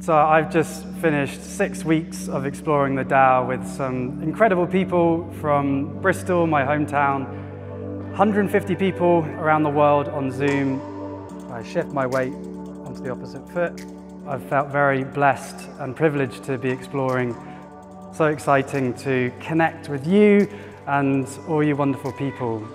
So I've just finished six weeks of exploring the Dao with some incredible people from Bristol, my hometown, 150 people around the world on Zoom. I shift my weight onto the opposite foot. I've felt very blessed and privileged to be exploring. So exciting to connect with you and all you wonderful people.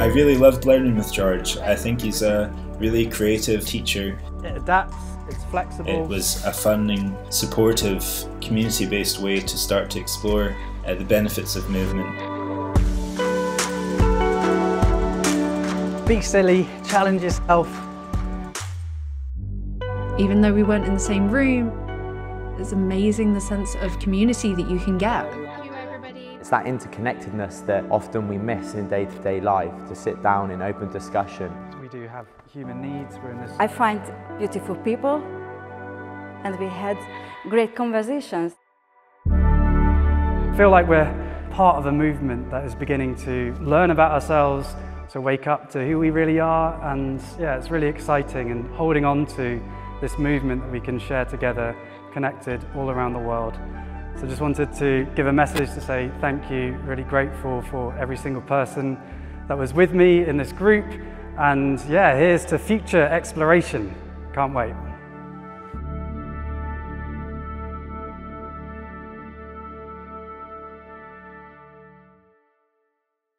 I really loved learning with George. I think he's a really creative teacher. It adapts, it's flexible. It was a fun and supportive, community based way to start to explore uh, the benefits of movement. Be silly, challenge yourself. Even though we weren't in the same room, it's amazing the sense of community that you can get. It's that interconnectedness that often we miss in day-to-day life, to sit down in open discussion. We do have human needs. We're in this. I find beautiful people and we had great conversations. I feel like we're part of a movement that is beginning to learn about ourselves, to wake up to who we really are, and yeah, it's really exciting and holding on to this movement that we can share together, connected all around the world. So just wanted to give a message to say thank you, really grateful for every single person that was with me in this group. And yeah, here's to future exploration. Can't wait.